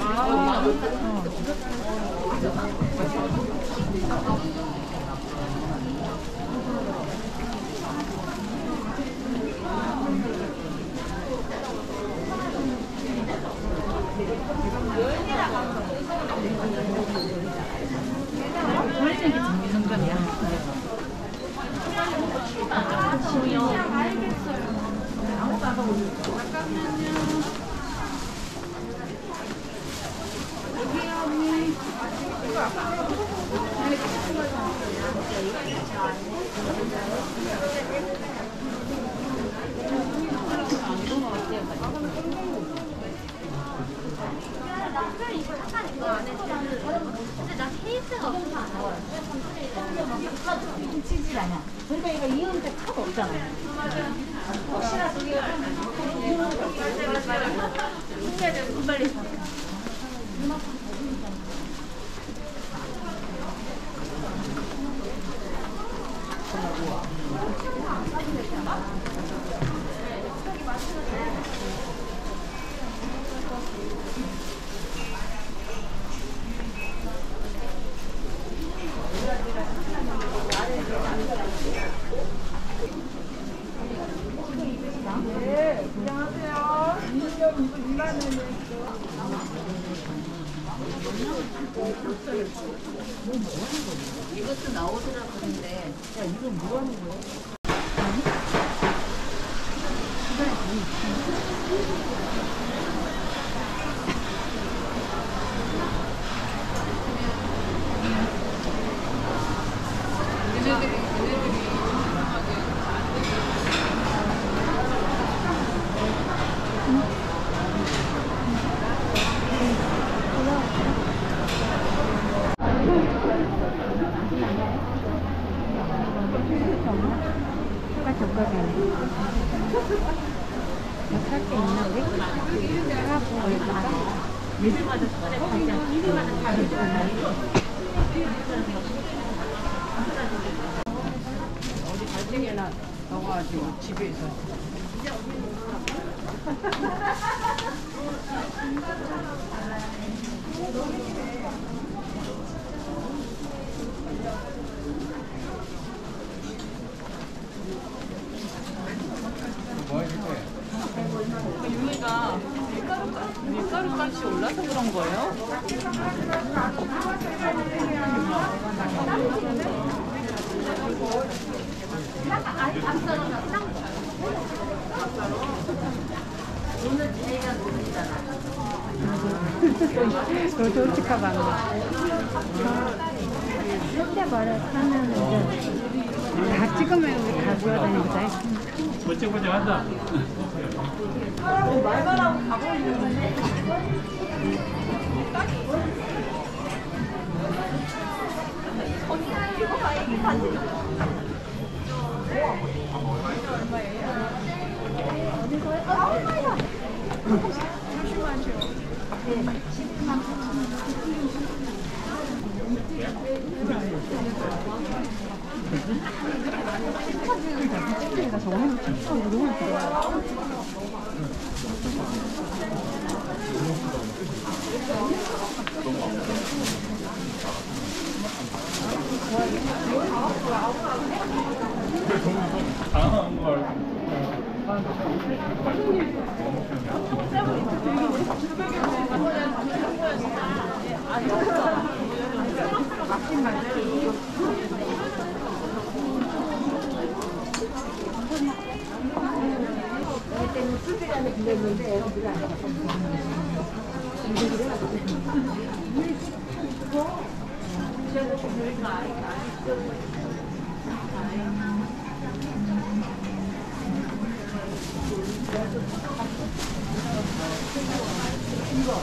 아, 치질 않아. 그러니까 이거 이음새 탁 없잖아. 이것도 나오더라 그런데. 똑같이 옷가게네. 살게 있나 우리? 사갖고 올까? 얘들마다 진짜 이리마다 다 있잖아. 갈등이나 넣어가지고 집에서 유미가 밀가루, 값- 밀가루 값이 올라서 그런 거예요? 너 솔직하고 안 가. 실제 말을 하면 이제 다 찍으면 우리 다 돌아다니는 거다. 번쩍번쩍 한다. 당황한 건드렸는데 애가 물안 이거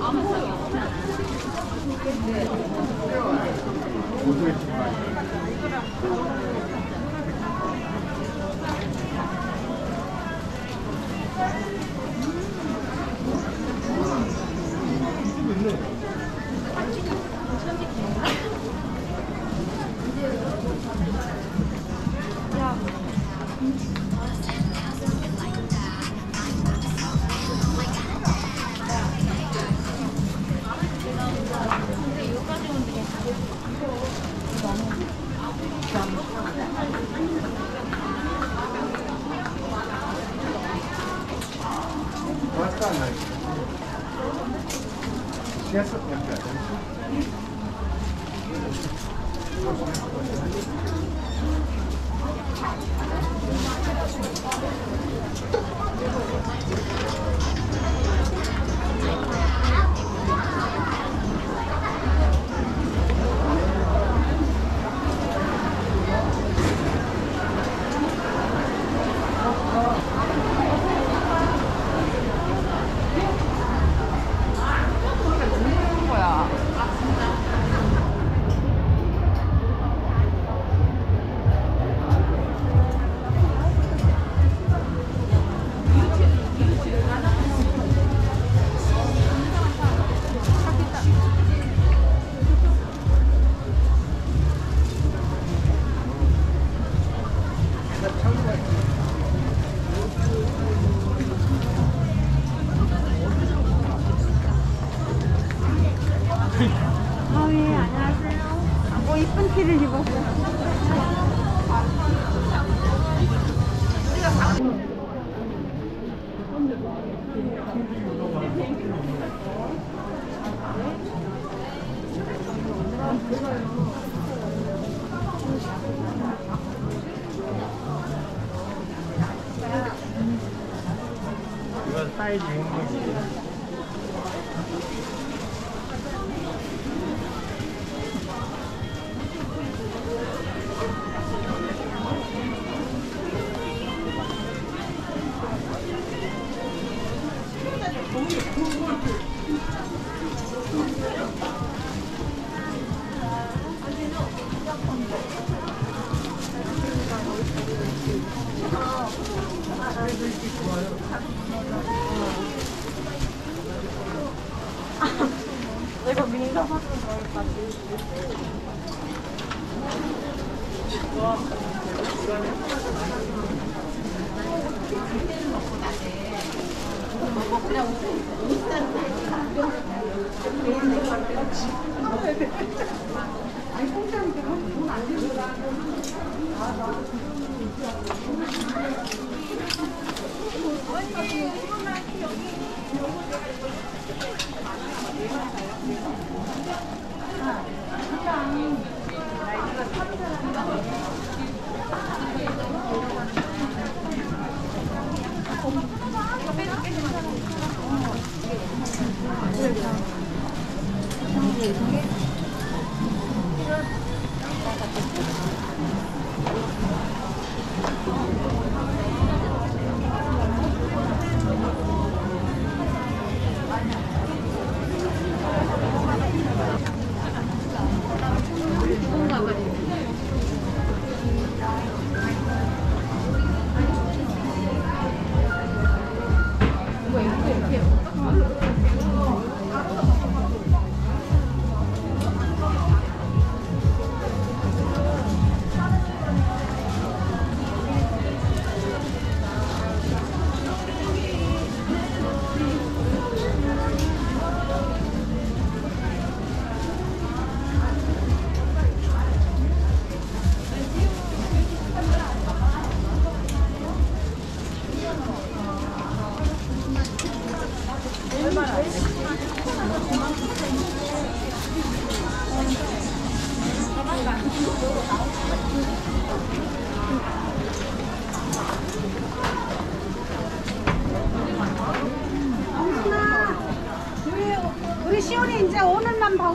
아무것도 없 しやすくなってます。crazy. 아니, 통장인데 그건 안 되는 거야. 이. 우리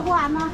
오늘만 보고 안 와.